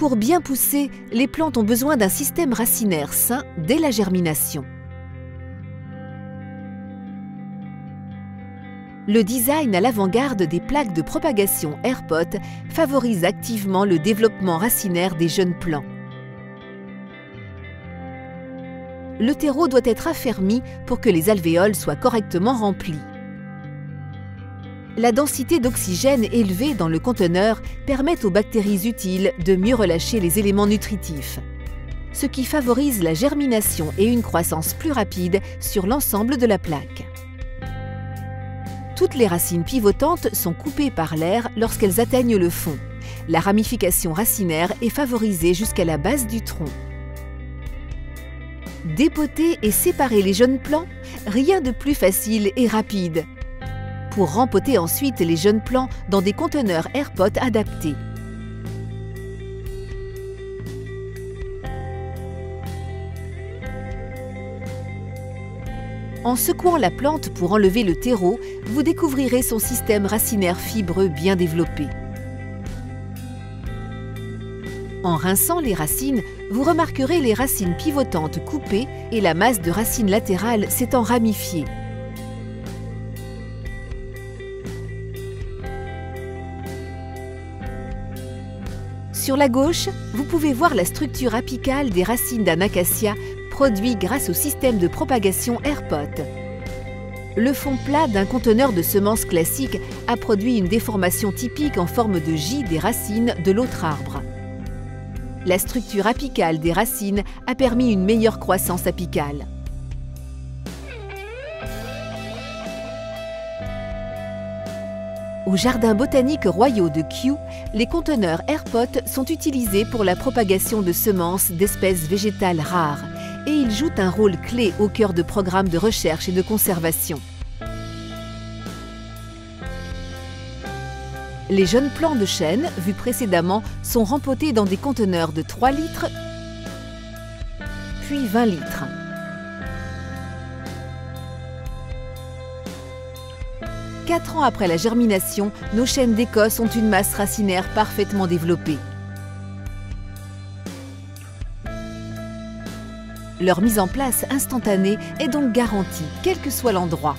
Pour bien pousser, les plantes ont besoin d'un système racinaire sain dès la germination. Le design à l'avant-garde des plaques de propagation AirPot favorise activement le développement racinaire des jeunes plants. Le terreau doit être affermi pour que les alvéoles soient correctement remplis. La densité d'oxygène élevée dans le conteneur permet aux bactéries utiles de mieux relâcher les éléments nutritifs, ce qui favorise la germination et une croissance plus rapide sur l'ensemble de la plaque. Toutes les racines pivotantes sont coupées par l'air lorsqu'elles atteignent le fond. La ramification racinaire est favorisée jusqu'à la base du tronc. Dépoter et séparer les jeunes plants, rien de plus facile et rapide pour rempoter ensuite les jeunes plants dans des conteneurs AirPot adaptés. En secouant la plante pour enlever le terreau, vous découvrirez son système racinaire fibreux bien développé. En rinçant les racines, vous remarquerez les racines pivotantes coupées et la masse de racines latérales s'étant ramifiée. Sur la gauche, vous pouvez voir la structure apicale des racines d'un acacia produit grâce au système de propagation AirPot. Le fond plat d'un conteneur de semences classique a produit une déformation typique en forme de J des racines de l'autre arbre. La structure apicale des racines a permis une meilleure croissance apicale. Au Jardin botanique royaux de Kew, les conteneurs AirPot sont utilisés pour la propagation de semences d'espèces végétales rares et ils jouent un rôle clé au cœur de programmes de recherche et de conservation. Les jeunes plants de chêne, vus précédemment, sont rempotés dans des conteneurs de 3 litres puis 20 litres. Quatre ans après la germination, nos chaînes d'Écosse ont une masse racinaire parfaitement développée. Leur mise en place instantanée est donc garantie, quel que soit l'endroit.